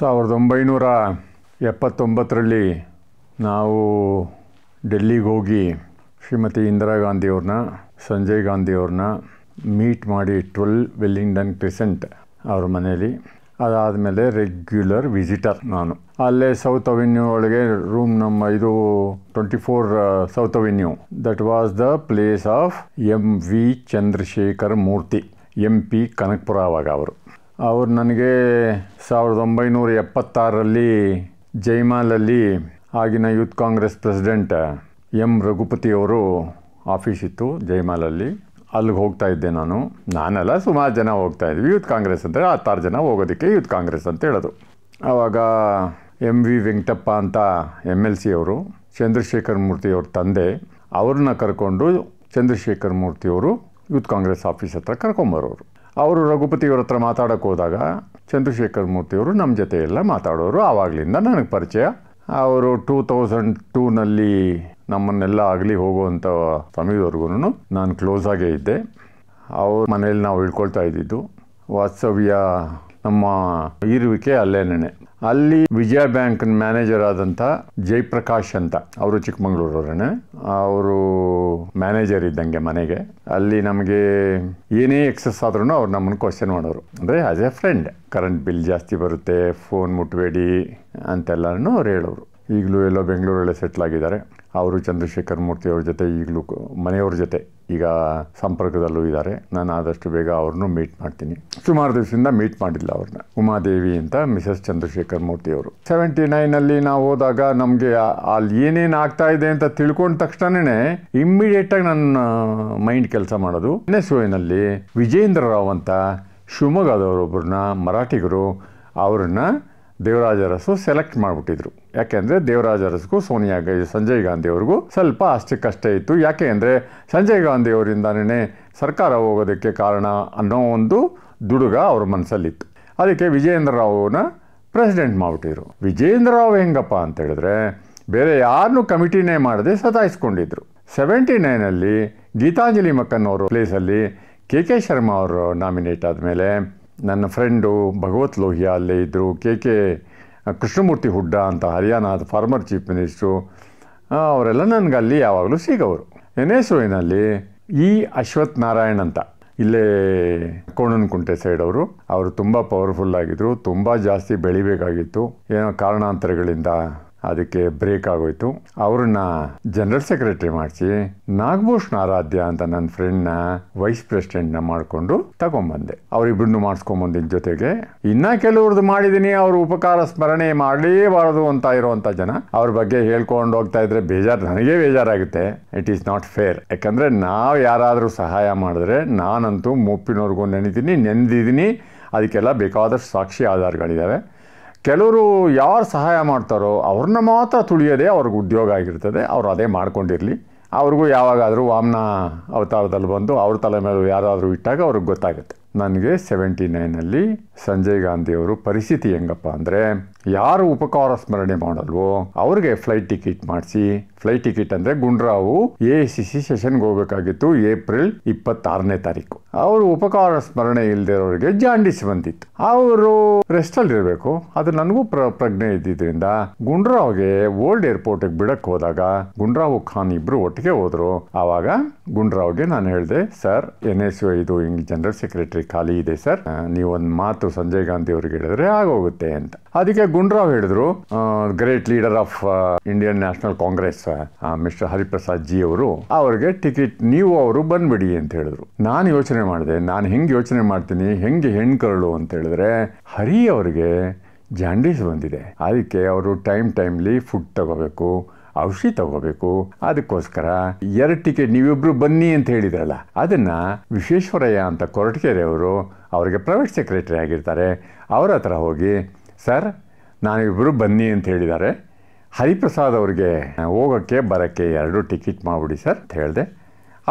ಸಾವಿರದ ಒಂಬೈನೂರ ಎಪ್ಪತ್ತೊಂಬತ್ತರಲ್ಲಿ ನಾವು ಡೆಲ್ಲಿಗೆ ಹೋಗಿ ಶ್ರೀಮತಿ ಇಂದಿರಾ ಗಾಂಧಿಯವ್ರನ್ನ, ಸಂಜಯ್ ಗಾಂಧಿಯವ್ರನ್ನ ಮೀಟ್ ಮಾಡಿ ಟ್ವೆಲ್ ವೆಲ್ಲಿಂಗ್ಡನ್ ಕ್ರಿಸೆಂಟ್ ಅವ್ರ ಮನೇಲಿ. ಅದಾದಮೇಲೆ ರೆಗ್ಯುಲರ್ ವಿಸಿಟರ್ ನಾನು. ಅಲ್ಲೇ ಸೌತ್ ಅವೆನ್ಯೂ ಒಳಗೆ ರೂಮ್ ನಮ್ಮ ಇದು twenty four South Avenue. That was the place of M V Chandrashekhar Murthy M P Kanakapura ಅವಾಗ ಅವರು. ಅವರು ನನಗೆ ಸಾವಿರದ ಒಂಬೈನೂರ ಎಪ್ಪತ್ತಾರರಲ್ಲಿ ಜೈಮಾಲಲ್ಲಿ ಆಗಿನ ಯೂತ್ ಕಾಂಗ್ರೆಸ್ ಪ್ರೆಸಿಡೆಂಟ್ ಎಂ ರಘುಪತಿಯವರು ಆಫೀಸ್ ಇತ್ತು ಜೈಮಾಲಲ್ಲಿ. ಅಲ್ಲಿಗೆ ಹೋಗ್ತಾ ಇದ್ದೆ ನಾನು. ನಾನೆಲ್ಲ ಸುಮಾರು ಜನ ಹೋಗ್ತಾ ಇದ್ವಿ. ಯೂತ್ ಕಾಂಗ್ರೆಸ್ ಅಂದರೆ ಹತ್ತಾರು ಜನ ಹೋಗೋದಕ್ಕೆ ಯೂತ್ ಕಾಂಗ್ರೆಸ್ ಅಂತ ಹೇಳೋದು. ಆವಾಗ ಎಂ ವಿ ವೆಂಕಟಪ್ಪ ಅಂತ ಎಂ ಎಲ್ ಸಿ ಅವರು ಚಂದ್ರಶೇಖರ್ ಮೂರ್ತಿಯವ್ರ ತಂದೆ, ಅವ್ರನ್ನ ಕರ್ಕೊಂಡು ಚಂದ್ರಶೇಖರ್ ಮೂರ್ತಿಯವರು ಯೂತ್ ಕಾಂಗ್ರೆಸ್ ಆಫೀಸ್ ಹತ್ರ ಕರ್ಕೊಂಬರೋರು. ಅವರು ರಘುಪತಿಯವ್ರ ಹತ್ರ ಮಾತಾಡೋಕ್ಕೆ ಹೋದಾಗ ಚಂದ್ರಶೇಖರ್ ಮೂರ್ತಿಯವರು ನಮ್ಮ ಜೊತೆ ಎಲ್ಲ ಮಾತಾಡೋರು. ಆವಾಗಲಿಂದ ನನಗೆ ಪರಿಚಯ. ಅವರು ಟೂ ತೌಸಂಡ್ ಟೂನಲ್ಲಿ ನಮ್ಮನ್ನೆಲ್ಲ ಆಗಲಿ ಹೋಗುವಂಥ ಸಮಯದವರೆಗೂ ನಾನು ಕ್ಲೋಸ್ ಆಗೇ ಇದ್ದೆ. ಅವ್ರ ಮನೇಲಿ ನಾವು ಇಳ್ಕೊಳ್ತಾ ಇದ್ದಿದ್ದು. ವಾಸ್ತವ್ಯ ನಮ್ಮ ಇರುವಿಕೆ ಅಲ್ಲೇನೆ ಅಲ್ಲಿ ವಿಜಯ ಬ್ಯಾಂಕ್ ಮ್ಯಾನೇಜರ್ ಆದಂಥ ಜಯಪ್ರಕಾಶ್ ಅಂತ, ಅವರು ಚಿಕ್ಕಮಂಗ್ಳೂರವ್ರೇ ಅವರು ಮ್ಯಾನೇಜರ್ ಇದ್ದಂಗೆ ಮನೆಗೆ. ಅಲ್ಲಿ ನಮಗೆ ಏನೇ ಎಕ್ಸಸ್ ಆದ್ರೂ ಅವ್ರು ನಮ್ಮನ್ನು ಕ್ವಶನ್ ಮಾಡೋರು. ಅಂದರೆ as a friend current bill ಜಾಸ್ತಿ ಬರುತ್ತೆ ಫೋನ್ ಮುಟ್ಬೇಡಿ ಅಂತೆಲ್ಲನೂ ಅವ್ರು ಹೇಳೋರು. ಈಗಲೂ ಎಲ್ಲೋ ಬೆಂಗಳೂರಲ್ಲೇ ಸೆಟ್ಲ್ ಆಗಿದ್ದಾರೆ. ಅವರು ಚಂದ್ರಶೇಖರ್ ಮೂರ್ತಿ ಅವ್ರ ಜೊತೆ ಈಗಲೂ ಮನೆಯವ್ರ ಜೊತೆ ಈಗ ಸಂಪರ್ಕದಲ್ಲೂ ಇದ್ದಾರೆ. ನಾನು ಆದಷ್ಟು ಬೇಗ ಅವ್ರನ್ನೂ ಮೀಟ್ ಮಾಡ್ತೀನಿ. ಸುಮಾರು ದಿವಸದಿಂದ ಮೀಟ್ ಮಾಡಿಲ್ಲ ಅವ್ರನ್ನ. ಉಮಾದೇವಿ ಅಂತ ಮಿಸಸ್ ಚಂದ್ರಶೇಖರ್ ಮೂರ್ತಿ ಅವರು. ಸೆವೆಂಟಿ ನೈನಲ್ಲಿ ನಾವು ಹೋದಾಗ ನಮಗೆ ಅಲ್ಲಿ ಏನೇನು ಆಗ್ತಾ ಇದೆ ಅಂತ ತಿಳ್ಕೊಂಡ ತಕ್ಷಣನೇ ಇಮ್ಮಿಡಿಯೇಟಾಗಿ ನನ್ನ ಮೈಂಡ್ ಕೆಲಸ ಮಾಡೋದು. ನಲ್ಲಿ ವಿಜೇಂದ್ರ ರಾವ್ ಅಂತ ಶಿವಮೊಗ್ಗದವರೊಬ್ಬರನ್ನ ಮರಾಠಿಗರು ಅವ್ರನ್ನ ದೇವರಾಜ ಅರಸು ಸೆಲೆಕ್ಟ್ ಮಾಡಿಬಿಟ್ಟಿದ್ರು. ಯಾಕೆಂದರೆ ದೇವರಾಜ ದೇವರಾಜರಸ್ಗೂ ಸೋನಿಯಾ ಸಂಜಯ್ ಗಾಂಧಿ ಅವ್ರಿಗೂ ಸ್ವಲ್ಪ ಅಷ್ಟಕ್ಕಷ್ಟೇ ಇತ್ತು. ಯಾಕೆ ಅಂದರೆ ಸಂಜಯ್ ಗಾಂಧಿ ಅವರಿಂದನೇ ಸರ್ಕಾರ ಹೋಗೋದಕ್ಕೆ ಕಾರಣ ಅನ್ನೋ ಒಂದು ದುಡುಗ ಅವ್ರ ಮನಸ್ಸಲ್ಲಿತ್ತು ಅದಕ್ಕೆ ವಿಜಯೇಂದ್ರ ರಾವ್ನ ಪ್ರೆಸಿಡೆಂಟ್ ಮಾಡಿಬಿಟ್ಟಿದ್ರು. ವಿಜಯೇಂದ್ರ ರಾವ್ ಹೆಂಗಪ್ಪ ಅಂತ ಹೇಳಿದ್ರೆ ಬೇರೆ ಯಾರನ್ನೂ ಕಮಿಟಿನೇ ಮಾಡದೆ ಸತಾಯಿಸ್ಕೊಂಡಿದ್ರು. ಸೆವೆಂಟಿ ನೈನಲ್ಲಿ ಗೀತಾಂಜಲಿ ಮಕ್ಕನ್ ಅವರು ಪ್ಲೇಸಲ್ಲಿ ಕೆ ಕೆ ಶರ್ಮಾ ಅವರು ನಾಮಿನೇಟ್ ಆದಮೇಲೆ ನನ್ನ ಫ್ರೆಂಡು ಭಗವತ್ ಲೋಹಿಯಾ ಅಲ್ಲೇ ಇದ್ದರು ಕೆ ಕೆ ಕೃಷ್ಣಮೂರ್ತಿ ಹುಡ್ಡ ಅಂತ ಹರಿಯಾಣದ ಫಾರ್ಮರ್ ಚೀಫ್ ಮಿನಿಸ್ಟ್ರು ಅವರೆಲ್ಲ ನನಗೆ ಅಲ್ಲಿ ಯಾವಾಗಲೂ ಸಿಗೋರು. ಎನ್ ಎಸ್ ಓನಲ್ಲಿ ಇ ಅಶ್ವಥ್ ನಾರಾಯಣ್ ಅಂತ, ಇಲ್ಲೇ ಕೋಣನಕುಂಟೆ ಸೈಡ್ ಅವರು ಅವರು ತುಂಬ ಪವರ್ಫುಲ್ ಆಗಿದ್ದರು ತುಂಬ ಜಾಸ್ತಿ ಬೆಳಿಬೇಕಾಗಿತ್ತು. ಏನೋ ಕಾರಣಾಂತರಗಳಿಂದ ಅದಕ್ಕೆ ಬ್ರೇಕ್ ಆಗೋಯ್ತು. ಅವ್ರನ್ನ ಜನರಲ್ ಸೆಕ್ರೆಟರಿ ಮಾಡಿಸಿ ನಾಗಭೂಷಣ ಆರಾಧ್ಯ ಅಂತ ನನ್ನ ಫ್ರೆಂಡ್ನ ವೈಸ್ ಪ್ರೆಸಿಡೆಂಟ್ನ ಮಾಡಿಕೊಂಡು ತಗೊಂಬಂದೆ. ಅವರಿಬ್ಬರನ್ನು ಮಾಡಿಸ್ಕೊಂಬಂದಿನ ಜೊತೆಗೆ, ಇನ್ನ ಕೆಲವ್ರದ್ದು ಮಾಡಿದ್ದೀನಿ ಅವ್ರ ಉಪಕಾರ ಸ್ಮರಣೆ ಮಾಡಲೇಬಾರದು ಅಂತ ಇರುವಂತ ಜನ. ಅವ್ರ ಬಗ್ಗೆ ಹೇಳ್ಕೊಂಡು ಹೋಗ್ತಾ ಇದ್ರೆ ಬೇಜಾರು, ನನಗೇ ಬೇಜಾರಾಗುತ್ತೆ. ಇಟ್ ಈಸ್ ನಾಟ್ ಫೇರ್ ಯಾಕಂದರೆ ನಾವು ಯಾರಾದರೂ ಸಹಾಯ ಮಾಡಿದ್ರೆ ನಾನಂತೂ ಮುಪ್ಪಿನವ್ರಿಗೂ ನೆನಿತೀನಿ ನೆನೆದಿದ್ದೀನಿ ಅದಕ್ಕೆಲ್ಲ ಬೇಕಾದಷ್ಟು ಸಾಕ್ಷಿ ಆಧಾರಗಳಿದ್ದಾವೆ ಕೆಲವರು ಯಾರು ಸಹಾಯ ಮಾಡ್ತಾರೋ ಅವ್ರನ್ನ ಮಾತ್ರ ತುಳಿಯೋದೇ ಅವ್ರಿಗೆ ಉದ್ಯೋಗ ಆಗಿರ್ತದೆ. ಅವರು ಅದೇ ಮಾಡ್ಕೊಂಡಿರಲಿ. ಅವ್ರಿಗೂ ಯಾವಾಗಾದರೂ ವಾಮನ ಅವತಾರದಲ್ಲಿ ಬಂದು ಅವ್ರ ತಲೆ ಮೇಲೆ ಯಾರಾದರೂ ಇಟ್ಟಾಗ ಅವ್ರಿಗೆ ಗೊತ್ತಾಗುತ್ತೆ. ನನಗೆ ಸೆವೆಂಟಿ ನೈನಲ್ಲಿ ಸಂಜಯ್ ಗಾಂಧಿಯವರು ಪರಿಸ್ಥಿತಿ ಹೆಂಗಪ್ಪ ಅಂದರೆ ಯಾರು ಉಪಕಾರ ಸ್ಮರಣೆ ಮಾಡಲ್ವೋ, ಅವ್ರಿಗೆ ಫ್ಲೈಟ್ ಟಿಕೆಟ್ ಮಾಡಿಸಿ ಫ್ಲೈಟ್ ಟಿಕೆಟ್ ಅಂದರೆ ಗುಂಡ್ರಾವು ಎ ಸಿ ಸಿ ಸೆಷನ್ಗೆ ಹೋಗಬೇಕಾಗಿತ್ತು ಏಪ್ರಿಲ್ ಇಪ್ಪತ್ತಾರನೇ ತಾರೀಕು. ಅವರು ಉಪಕಾರ ಸ್ಮರಣೆ ಇಲ್ದಿರೋರಿಗೆ ಜಾಂಡಿಸ್ ಬಂದಿತ್ತು. ಅವರು ರೆಸ್ಟಲ್ಲಿ ಇರಬೇಕು. ಅದು ನನಗೂ ಪ್ರ, ಪ್ರಜ್ಞೆ ಇದ್ದಿದ್ದರಿಂದ ಗುಂಡ್ರಾವ್ಗೆ ಓಲ್ಡ್ ಏರ್ಪೋರ್ಟಿಗೆ ಬಿಡಕ್ಕೆ ಹೋದಾಗ ಗುಂಡ್ರಾವ್ ಖಾನ್ ಇಬ್ರು ಒಟ್ಟಿಗೆ ಹೋದ್ರು. ಆವಾಗ ಗುಂಡ್ರಾವ್ಗೆ ನಾನು ಹೇಳಿದೆ, ಸರ್ ಎನ್ ಎಸ್ ಇದು ಹಿಂಗ್ ಜನರಲ್ ಸೆಕ್ರೆಟರಿ ಖಾಲಿ ಇದೆ, ಸರ್. ನೀವೊಂದು ಮಾತು ಸಂಜಯ್ ಗಾಂಧಿ ಅವ್ರಿಗೆ ಹೇಳಿದ್ರೆ ಆಗೋಗುತ್ತೆ ಅಂತ. ಅದಕ್ಕೆ ಗುಂಡ್ರಾವ್ ಹೇಳಿದ್ರು great leader of Indian National Congress mister Hariprasad ji ಅವರು, ಅವ್ರಿಗೆ ಟಿಕೆಟ್ ನೀವು ಅವರು ಬಂದ್ಬಿಡಿ ಅಂತ ಹೇಳಿದ್ರು. ನಾನು ಯೋಚನೆ ಮಾಡಿದೆ, ನಾನು ಹೆಂಗೆ ಯೋಚನೆ ಮಾಡ್ತೀನಿ, ಹೆಂಗೆ ಹೆಣ್ಕರಳು ಅಂತ ಹೇಳಿದ್ರೆ, ಹರಿ ಅವರಿಗೆ ಜಾಂಡೀಸ್ ಬಂದಿದೆ. ಅದಕ್ಕೆ ಅವರು ಟೈಮ್ ಟೈಮ್ಲಿ ಫುಡ್ ತಗೋಬೇಕು, ಔಷಧಿ ತಗೋಬೇಕು. ಅದಕ್ಕೋಸ್ಕರ ಎರಡು ಟಿಕೆಟ್ ನೀವಿಬ್ರು ಬನ್ನಿ ಅಂತ ಹೇಳಿದ್ರಲ್ಲ, ಅದನ್ನ ವಿಶ್ವೇಶ್ವರಯ್ಯ ಅಂತ ಕೊರಟಗೆರೆ ಅವರು ಅವರಿಗೆ ಪ್ರೈವೇಟ್ ಸೆಕ್ರೆಟರಿ ಆಗಿರ್ತಾರೆ, ಅವರ ಹತ್ರ ಹೋಗಿ ಸರ್ ನಾನಿಬ್ಬರು ಬನ್ನಿ ಅಂತ ಹೇಳಿದ್ದಾರೆ. ಹರಿಪ್ರಸಾದ್ ಅವ್ರಿಗೆ ಹೋಗೋಕ್ಕೆ ಬರೋಕ್ಕೆ ಎರಡು ಟಿಕೆಟ್ ಮಾಡಿಬಿಡಿ ಸರ್ ಅಂತ ಹೇಳಿದೆ.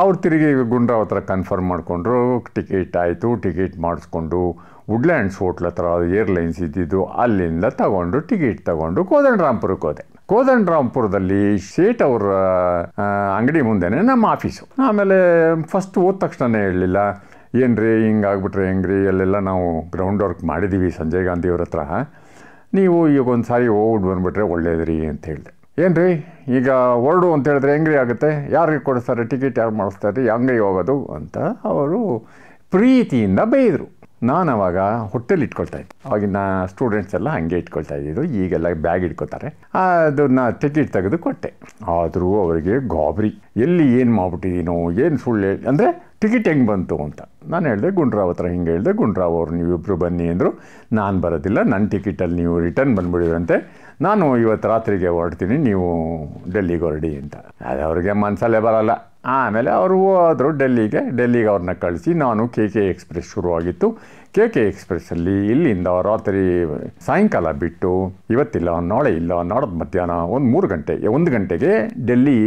ಅವ್ರು ತಿರುಗಿ ಗುಂಡ್ರಾವ್ ಹತ್ರ ಕನ್ಫರ್ಮ್ ಮಾಡಿಕೊಂಡ್ರು, ಟಿಕೆಟ್ ಆಯಿತು, ಟಿಕೆಟ್ ಮಾಡಿಸ್ಕೊಂಡು ವುಡ್ಲ್ಯಾಂಡ್ಸ್ ಹೋಟ್ಲ್ ಹತ್ರ ಏರ್ಲೈನ್ಸ್ ಇದ್ದಿದ್ದು ಅಲ್ಲಿಂದ ತಗೊಂಡು ಟಿಕೆಟ್ ತಗೊಂಡು ಕೋದಂಡರಾಮ್ಪುರಕ್ಕೆ ಹೋದೆ. ಕೋದಂಡರಾಮ್ಪುರದಲ್ಲಿ ಸೇಟ್ ಅವರ ಅಂಗಡಿ ಮುಂದೆನೇ ನಮ್ಮ ಆಫೀಸು ಆಮೇಲೆ ಫಸ್ಟ್ ಹೋದ ತಕ್ಷಣನೇ ಹೇಳಲಿಲ್ಲ, ಏನ್ರಿ ಹಿಂಗಾಗ್ಬಿಟ್ರೆ ಹೆಂಗ್ರಿ? ಅಲ್ಲೆಲ್ಲ ನಾವು ಗ್ರೌಂಡ್ ವರ್ಕ್ ಮಾಡಿದ್ದೀವಿ ಸಂಜಯ್ ಗಾಂಧಿಯವ್ರ ಹತ್ರ. ನೀವು ಈಗ ಒಂದು ಸಾರಿ ಹೋಗ್ಬಿಟ್ಟು ಬಂದುಬಿಟ್ರೆ ರೀ ಅಂತ ಹೇಳಿದೆ. ಏನು ರೀ ಈಗ ಹೊರಡು ಅಂತ ಹೇಳಿದ್ರೆ ಹೆಂಗ್ರಿ ಆಗುತ್ತೆ? ಯಾರಿಗೆ ಕೊಡಿಸ್ತಾರೆ? ಟಿಕೆಟ್ ಯಾರು ಮಾಡಿಸ್ತಾರೆ? ಹಂಗೆ ಹೋಗೋದು ಅಂತ ಅವರು ಪ್ರೀತಿಯಿಂದ ಬೈದರು. ನಾನು ಅವಾಗ ಹೋಟೆಲ್ ಇಟ್ಕೊಳ್ತಾ ಇದ್ದೆ. ಅವಾಗಿನ ಸ್ಟೂಡೆಂಟ್ಸ್ ಎಲ್ಲ ಹಾಗೆ ಇಟ್ಕೊಳ್ತಾ ಇದ್ದಿದ್ದು. ಈಗೆಲ್ಲ ಬ್ಯಾಗ್ ಇಟ್ಕೊತಾರೆ. ಅದನ್ನ ಟಿಕೆಟ್ ತೆಗೆದು ಕೊಟ್ಟೆ. ಆದರೂ ಅವರಿಗೆ ಗಾಬರಿ. ಎಲ್ಲಿ ಏನು ಮಾಡ್ಬಿಟ್ಟಿದ್ದೀನೋ ಏನು ಸುಳ್ಳು ಅಂದರೆ ಟಿಕೆಟ್ ಹೆಂಗೆ ಬಂತು ಅಂತ. ನಾನು ಹೇಳಿದೆ, ಗುಂಡ್ರಾವ್ ಹತ್ರ ಹಿಂಗೆ ಹೇಳಿದೆ, ಗುಂಡ್ರಾವ್ ಅವರು ನೀವಿಬ್ಬರು ಬನ್ನಿ ಅಂದರು. ನಾನು ಬರೋದಿಲ್ಲ. ನನ್ನ ಟಿಕೆಟಲ್ಲಿ ನೀವು ರಿಟರ್ನ್ ಬಂದುಬಿಡಿರಂತೆ. ನಾನು ಇವತ್ತು ರಾತ್ರಿಗೆ ಹೊರಡ್ತೀನಿ. ನೀವು ಡೆಲ್ಲಿಗೆ ಹೊರಡಿ ಅಂತ. ಅದು ಅವ್ರಿಗೆ ಮನಸಲ್ಲೇ ಬರಲ್ಲ. ಆಮೇಲೆ ಅವರು ಹೋದರು ಡೆಲ್ಲಿಗೆ. ಡೆಲ್ಲಿಗೆ ಅವ್ರನ್ನ ಕಳಿಸಿ ನಾನು ಕೆ ಕೆ ಎಕ್ಸ್ಪ್ರೆಸ್ ಶುರುವಾಗಿತ್ತು. ಕೆ ಕೆ ಎಕ್ಸ್ಪ್ರೆಸ್ಸಲ್ಲಿ ಇಲ್ಲಿಂದ ರಾತ್ರಿ ಸಾಯಂಕಾಲ ಬಿಟ್ಟು ಇವತ್ತಿಲ್ಲ, ನಾಳೆ ಇಲ್ಲ, ನಾಡದ ಮಧ್ಯಾಹ್ನ ಒಂದು ಮೂರು ಗಂಟೆ, ಒಂದು ಗಂಟೆಗೆ ಡೆಲ್ಲಿ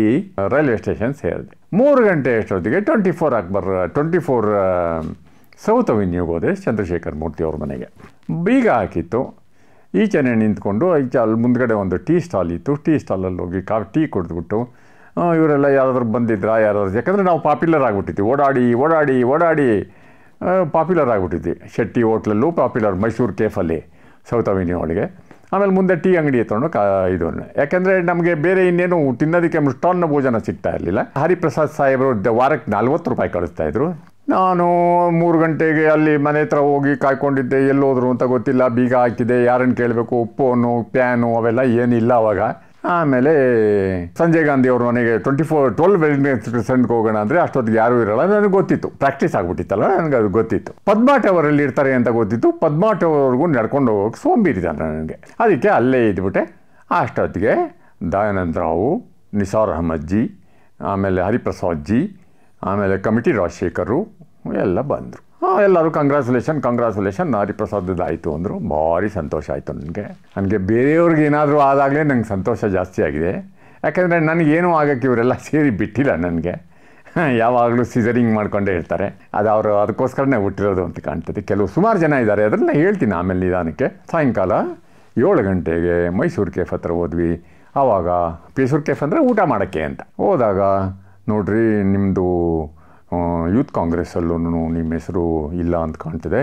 ರೈಲ್ವೆ ಸ್ಟೇಷನ್ ಸೇರಿದೆ. ಮೂರು ಗಂಟೆ ಅಷ್ಟೊತ್ತಿಗೆ twenty four Akbar twenty four South ಅವೆನ್ಯೂಗೆ ಹೋದೆ ಚಂದ್ರಶೇಖರ್ ಮೂರ್ತಿ ಅವ್ರ ಮನೆಗೆ. ಬೀಗ ಹಾಕಿತ್ತು. ಈಚೆನೆ ನಿಂತ್ಕೊಂಡು ಈಚೆ ಅಲ್ಲಿ ಮುಂದ್ಗಡೆ ಒಂದು ಟೀ ಸ್ಟಾಲ್ ಇತ್ತು. ಟೀ ಸ್ಟಾಲಲ್ಲಿ ಹೋಗಿ ಕಾಫಿ ಟೀ ಕುಡಿದ್ಬಿಟ್ಟು ಇವರೆಲ್ಲ ಯಾರಾದ್ರೂ ಬಂದಿದ್ರಾ, ಯಾರಾದ್ರು ಯಾಕಂದರೆ ನಾವು ಪಾಪ್ಯುಲರ್ ಆಗಿಬಿಟ್ಟಿದ್ವಿ. ಓಡಾಡಿ ಓಡಾಡಿ ಓಡಾಡಿ ಪಾಪ್ಯುಲರ್ ಆಗಿಬಿಟ್ಟಿದ್ವಿ. ಶೆಟ್ಟಿ ಹೋಟ್ಲಲ್ಲೂ ಪಾಪ್ಯುಲರ್ ಮೈಸೂರು ಕೇಫಲ್ಲಿ ಸೌತ್ ಅವೆನ್ಯೂ ಒಳಗೆ ಆಮೇಲೆ ಮುಂದೆ ಟೀ ಅಂಗಡಿ ಎತ್ಕೊಂಡು ಕಾ ಇದು ಯಾಕೆಂದರೆ ನಮಗೆ ಬೇರೆ ಇನ್ನೇನು ತಿನ್ನೋದಕ್ಕೆ ಮೃಷ್ಟಾನ್ನ ಭೋಜನ ಸಿಗ್ತಾ ಇರಲಿಲ್ಲ. ಹರಿಪ್ರಸಾದ್ ಸಾಹೇಬರು ವಾರಕ್ಕೆ ನಲ್ವತ್ತು ರೂಪಾಯಿ ಕಳಿಸ್ತಾ ಇದ್ರು. ನಾನು ಮೂರು ಗಂಟೆಗೆ ಅಲ್ಲಿ ಮನೆ ಹತ್ರ ಹೋಗಿ ಕಾಯ್ಕೊಂಡಿದ್ದೆ, ಎಲ್ಲೋದ್ರು ಅಂತ ಗೊತ್ತಿಲ್ಲ. ಬೀಗ ಹಾಕಿದೆ ಯಾರನ್ನು ಕೇಳಬೇಕು ಫೋನು ಪ್ಯಾನು, ಅವೆಲ್ಲ ಏನಿಲ್ಲ ಅವಾಗ. ಆಮೇಲೆ ಸಂಜಯ್ ಗಾಂಧಿ ಅವ್ರ ಮನೆಗೆ ಟ್ವೆಂಟಿ ಫೋರ್ ಟ್ವೆಲ್ ಸೆಂಡ್ಗೆ ಹೋಗೋಣ ಅಂದರೆ ಅಷ್ಟೊತ್ತಿಗೆ ಯಾರೂ ಇರಲ್ಲ ನನಗೆ ಗೊತ್ತಿತ್ತು. ಪ್ರಾಕ್ಟೀಸ್ ಆಗ್ಬಿಟ್ಟಿತ್ತಲ್ಲ, ನನಗೆ ಅದು ಗೊತ್ತಿತ್ತು. ಪದ್ಮಾ ಅವರಲ್ಲಿ ಇರ್ತಾರೆ ಅಂತ ಗೊತ್ತಿತ್ತು. ಪದ್ಮಾ ಅವ್ರಿಗೂ ನಡ್ಕೊಂಡು ಹೋಗೋಕೆ ಸೋಂಬೇರಿದ್ದಾನೆ ನನಗೆ. ಅದಕ್ಕೆ ಅಲ್ಲೇ ಇದ್ಬಿಟ್ಟೆ. ಅಷ್ಟೊತ್ತಿಗೆ ದಯಾನಂದ ರಾವು ನಿಸಾರ್ ಅಹಮದ್ ಜಿ ಆಮೇಲೆ ಹರಿಪ್ರಸಾದ್ ಜಿ ಆಮೇಲೆ ಕಮಿಟಿ ರಾಜಶೇಖರು ಎಲ್ಲ ಬಂದರು. ಎಲ್ಲರೂ ಕಂಗ್ರ್ಯಾಚುಲೇಷನ್ ಕಂಗ್ರ್ಯಾಚುಲೇಷನ್ ಹರಿಪ್ರಸಾದದ್ದು ಆಯಿತು ಅಂದರು. ಭಾರಿ ಸಂತೋಷ ಆಯಿತು ನನಗೆ. ನನಗೆ ಬೇರೆಯವ್ರಿಗೆ ಏನಾದರೂ ಆದಾಗಲೇ ನಂಗೆ ಸಂತೋಷ ಜಾಸ್ತಿ ಆಗಿದೆ. ಯಾಕೆಂದರೆ ನನಗೇನೂ ಆಗೋಕ್ಕೆ ಇವರೆಲ್ಲ ಸೇರಿ ಬಿಟ್ಟಿಲ್ಲ ನನಗೆ. ಯಾವಾಗಲೂ ಸಿಸರಿಂಗ್ ಮಾಡ್ಕೊಂಡೇ ಇರ್ತಾರೆ. ಅದು ಅವರು ಅದಕ್ಕೋಸ್ಕರನೇ ಹುಟ್ಟಿರೋದು ಅಂತ ಕಾಣ್ತದೆ. ಕೆಲವು ಸುಮಾರು ಜನ ಇದ್ದಾರೆ ಅದನ್ನ ಹೇಳ್ತೀನಿ ಆಮೇಲೆ ನಿಧಾನಕ್ಕೆ. ಸಾಯಂಕಾಲ ಏಳು ಗಂಟೆಗೆ ಮೈಸೂರು ಕೆಫ್ ಹತ್ರ ಹೋದ್ವಿ. ಆವಾಗ ಪೇಸೂರು ಕೆಫ್ ಅಂದರೆ ಊಟ ಮಾಡೋಕ್ಕೆ ಅಂತ. ಹೋದಾಗ ನೋಡ್ರಿ ನಿಮ್ಮದು ಯೂತ್ ಕಾಂಗ್ರೆಸ್ಸಲ್ಲೂ ನಿಮ್ಮ ಹೆಸರು ಇಲ್ಲ ಅಂತ ಕಾಣ್ತಿದೆ.